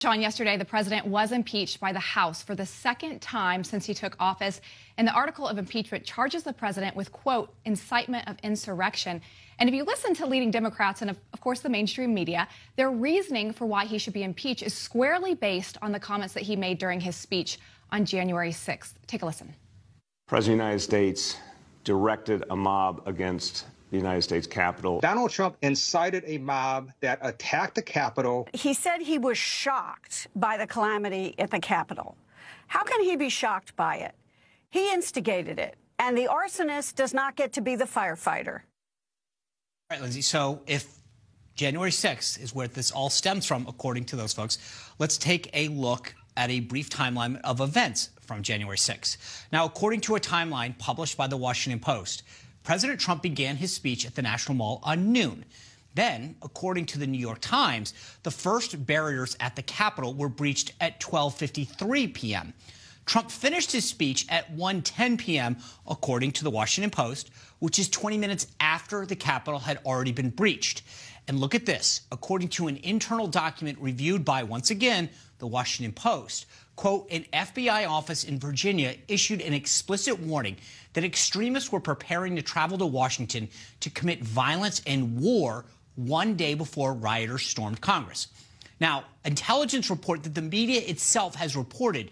Sean, yesterday the president was impeached by the House for the second time since he took office. And the article of impeachment charges the president with, quote, incitement of insurrection. And if you listen to leading Democrats and, of, of course, the mainstream media, their reasoning for why he should be impeached is squarely based on the comments that he made during his speech on January 6th. Take a listen. President of the United States directed a mob against the United States Capitol. Donald Trump incited a mob that attacked the Capitol. He said he was shocked by the calamity at the Capitol. How can he be shocked by it? He instigated it, and the arsonist does not get to be the firefighter. All right, Lindsay. So if January 6th is where this all stems from, according to those folks, let's take a look at a brief timeline of events from January 6th. Now, according to a timeline published by the Washington Post, President Trump began his speech at the National Mall on noon. Then, according to the New York Times, the first barriers at the Capitol were breached at 12:53 p.m. Trump finished his speech at 1:10 p.m., according to the Washington Post, which is 20 minutes after the Capitol had already been breached. And look at this. According to an internal document reviewed by, once again, the Washington Post, quote, an FBI office in Virginia issued an explicit warning that extremists were preparing to travel to Washington to commit violence and war one day before rioters stormed Congress. Now, intelligence report that the media itself has reported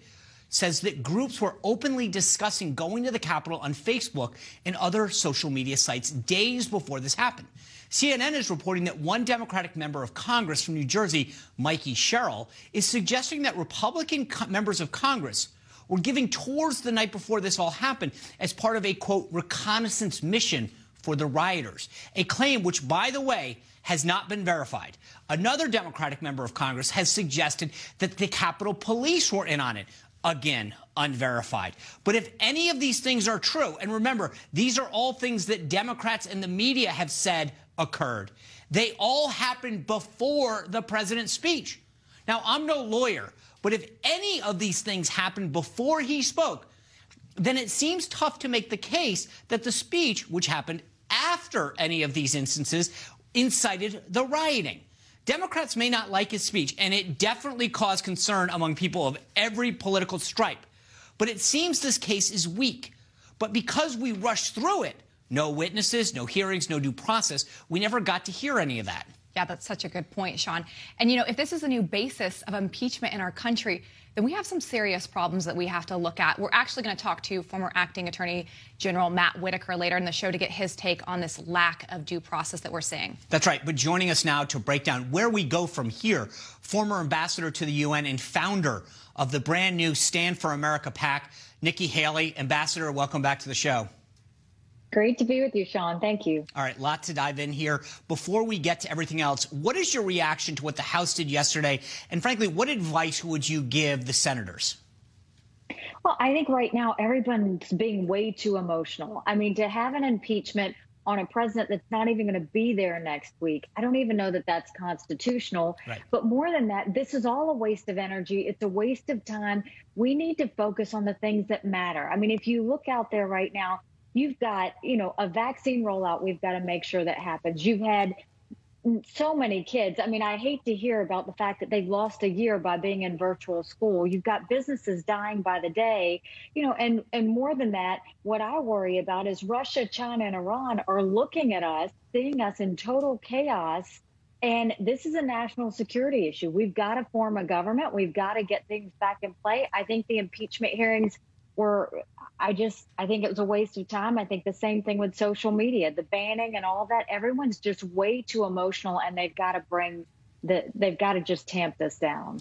says that groups were openly discussing going to the Capitol on Facebook and other social media sites days before this happened. CNN is reporting that one Democratic member of Congress from New Jersey, Mikie Sherrill, is suggesting that Republican members of Congress were giving tours the night before this all happened as part of a, quote, reconnaissance mission for the rioters. A claim which, by the way, has not been verified. Another Democratic member of Congress has suggested that the Capitol Police were in on it. Again, unverified. But if any of these things are true, and remember, these are all things that Democrats and the media have said occurred. They all happened before the president's speech. Now, I'm no lawyer, but if any of these things happened before he spoke, then it seems tough to make the case that the speech, which happened after any of these instances, incited the rioting. Democrats may not like his speech, and it definitely caused concern among people of every political stripe. But it seems this case is weak. But because we rushed through it, no witnesses, no hearings, no due process. We never got to hear any of that. Yeah, that's such a good point, Sean. And, you know, if this is a new basis of impeachment in our country, then we have some serious problems that we have to look at. We're actually going to talk to former acting Attorney General Matt Whitaker later in the show to get his take on this lack of due process that we're seeing. That's right. But joining us now to break down where we go from here, former ambassador to the UN and founder of the brand new Stand for America PAC, Nikki Haley. Ambassador, welcome back to the show. Great to be with you, Sean. Thank you. All right, lot to dive in here. Before we get to everything else, what is your reaction to what the House did yesterday? And frankly, what advice would you give the senators? Well, I think right now everyone's being way too emotional. I mean, to have an impeachment on a president that's not even going to be there next week. I don't even know that that's constitutional. Right. But more than that, this is all a waste of energy. It's a waste of time. We need to focus on the things that matter. I mean, if you look out there right now, you've got, you know, a vaccine rollout we've got to make sure that happens. You've had so many kids. I mean, I hate to hear about the fact that they've lost a year by being in virtual school. You've got businesses dying by the day, you know, and and more than that, what I worry about is Russia, China, and Iran are looking at us, seeing us in total chaos. And this is a national security issue. We've got to form a government. We've got to get things back in play. I think the impeachment hearings were I just I think it was a waste of time. I think the same thing with social media, the banning and all that. Everyone's just way too emotional, and they've got to bring the they've got to just tamp this down.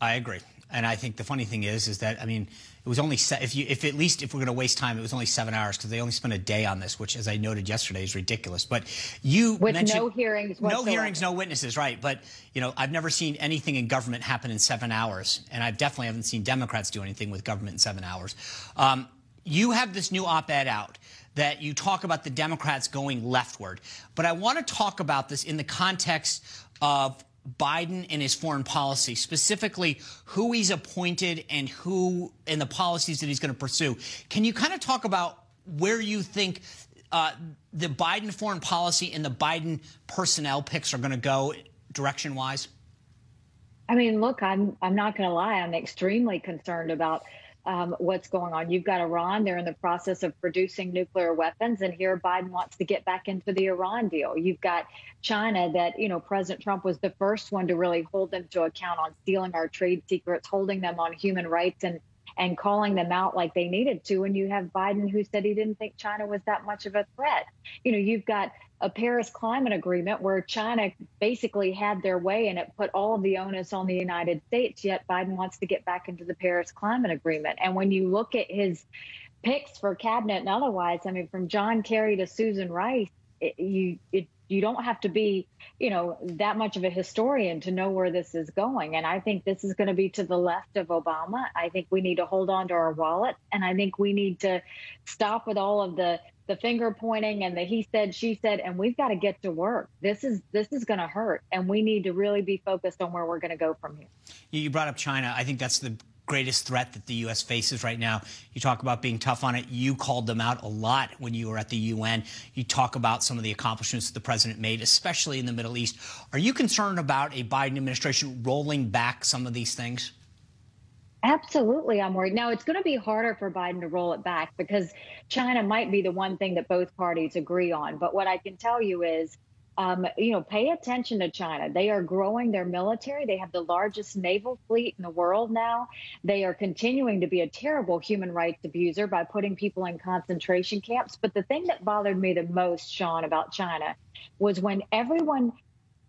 I agree. And I think the funny thing is, is that I mean, it was only se- if you if at least if we're going to waste time, it was only seven hours because they only spent a day on this, which, as I noted yesterday, is ridiculous. But you with mentioned no hearings, whatsoever. no hearings, no witnesses, right? But you know, I've never seen anything in government happen in seven hours, and I definitely haven't seen Democrats do anything with government in seven hours. Um, you have this new op-ed out that you talk about the Democrats going leftward, but I want to talk about this in the context of Biden and his foreign policy, specifically who he's appointed and who and the policies that he's going to pursue. Can you kind of talk about where you think uh, the Biden foreign policy and the Biden personnel picks are going to go direction wise? I mean, look, I'm I'm not going to lie. I'm extremely concerned about um, what's going on. You've got Iran; they're in the process of producing nuclear weapons, and here Biden wants to get back into the Iran deal. You've got China, that you know President Trump was the first one to really hold them to account on stealing our trade secrets, holding them on human rights, and and calling them out like they needed to. And you have Biden who said he didn't think China was that much of a threat. You know, you've got a Paris climate agreement where China basically had their way and it put all of the onus on the United States, yet Biden wants to get back into the Paris climate agreement. And when you look at his picks for cabinet and otherwise, I mean, from John Kerry to Susan Rice, it, you it, you don't have to be, you know, that much of a historian to know where this is going. And I think this is going to be to the left of Obama. I think we need to hold on to our wallet, and I think we need to stop with all of the the finger pointing and the he said she said and we've got to get to work. This is this is going to hurt. And we need to really be focused on where we're going to go from here. You brought up china. I think that's the greatest threat that the U.S. faces right now. You talk about being tough on it. You called them out a lot when you were at the UN. You talk about some of the accomplishments that the president made, especially in the Middle East. Are you concerned about a Biden administration rolling back some of these things? Absolutely, I'm worried. Now, it's going to be harder for Biden to roll it back because China might be the one thing that both parties agree on. But what I can tell you is, um, you know, pay attention to China. They are growing their military. They have the largest naval fleet in the world now. They are continuing to be a terrible human rights abuser by putting people in concentration camps. But the thing that bothered me the most, Sean, about China was when everyone,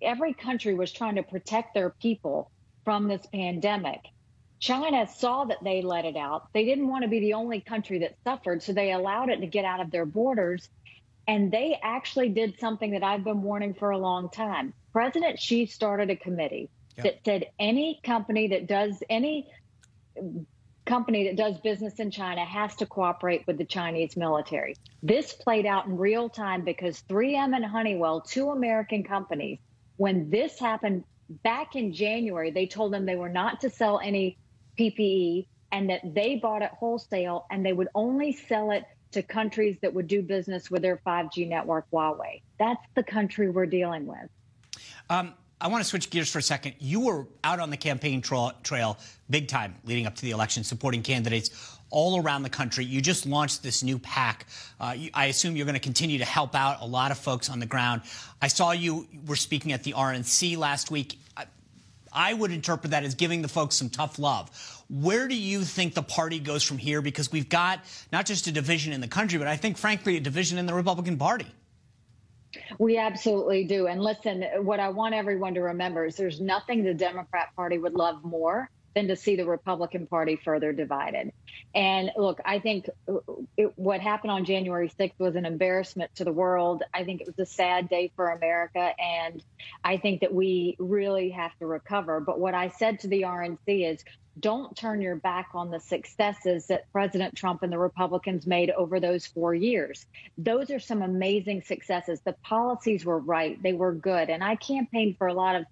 every country was trying to protect their people from this pandemic China saw that they let it out. They didn't want to be the only country that suffered, so they allowed it to get out of their borders. And they actually did something that I've been warning for a long time. President Xi started a committee yep. that said any company that does any company that does business in China has to cooperate with the Chinese military. This played out in real time because 3M and Honeywell, two American companies, when this happened back in January, they told them they were not to sell any PPE and that they bought it wholesale and they would only sell it to countries that would do business with their 5G network, Huawei. That's the country we're dealing with. Um, I want to switch gears for a second. You were out on the campaign tra trail big time leading up to the election, supporting candidates all around the country. You just launched this new PAC. Uh, you, I assume you're going to continue to help out a lot of folks on the ground. I saw you were speaking at the RNC last week. I would interpret that as giving the folks some tough love. Where do you think the party goes from here? Because we've got not just a division in the country, but I think, frankly, a division in the Republican Party. We absolutely do. And listen, what I want everyone to remember is there's nothing the Democrat Party would love more than to see the Republican Party further divided. And look, I think uh, it, what happened on January 6th was an embarrassment to the world. I think it was a sad day for America. And I think that we really have to recover. But what I said to the RNC is don't turn your back on the successes that President Trump and the Republicans made over those four years. Those are some amazing successes. The policies were right, they were good. And I campaigned for a lot of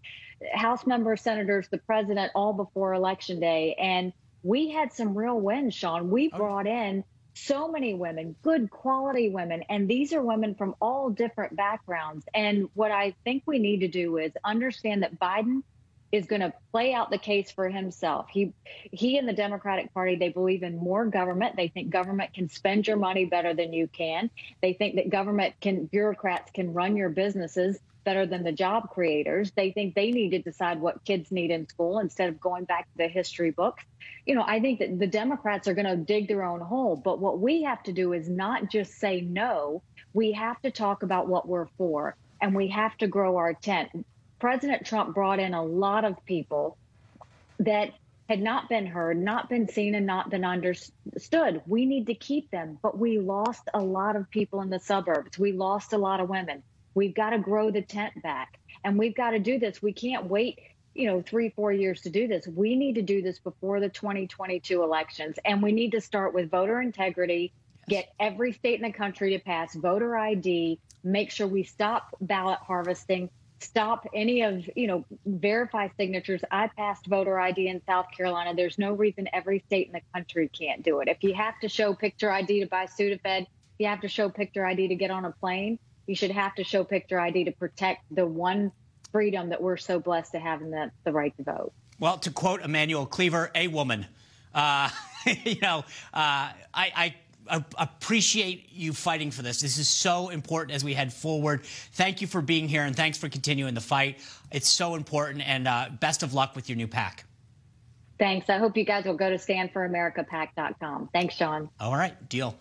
House members, senators, the president, all before Election Day. And we had some real wins, Sean. We oh. brought in so many women, good quality women, and these are women from all different backgrounds. And what I think we need to do is understand that Biden is going to play out the case for himself. He he and the Democratic Party they believe in more government. They think government can spend your money better than you can. They think that government can bureaucrats can run your businesses better than the job creators. They think they need to decide what kids need in school instead of going back to the history books. You know, I think that the Democrats are going to dig their own hole. But what we have to do is not just say no, we have to talk about what we're for and we have to grow our tent. President Trump brought in a lot of people that had not been heard, not been seen, and not been understood. We need to keep them, but we lost a lot of people in the suburbs. We lost a lot of women. We've got to grow the tent back, and we've got to do this. We can't wait, you know, three, four years to do this. We need to do this before the 2022 elections, and we need to start with voter integrity. Get every state in the country to pass voter ID. Make sure we stop ballot harvesting stop any of you know verify signatures. I passed voter id in south carolina. There's no reason every state in the country can't do it. If you have to show picture id to buy sudafed you have to show picture id to get on a plane you should have to show picture id to protect the one freedom that we're so blessed to have in the, the right to vote. Well, to quote Emanuel Cleaver, a woman. Uh, you know, uh, I, I appreciate you fighting for this. This is so important as we head forward. Thank you for being here and thanks for continuing the fight. It's so important and uh, best of luck with your new PAC. Thanks. I hope you guys will go to standforamericapac.com. Thanks, Sean. All right, deal.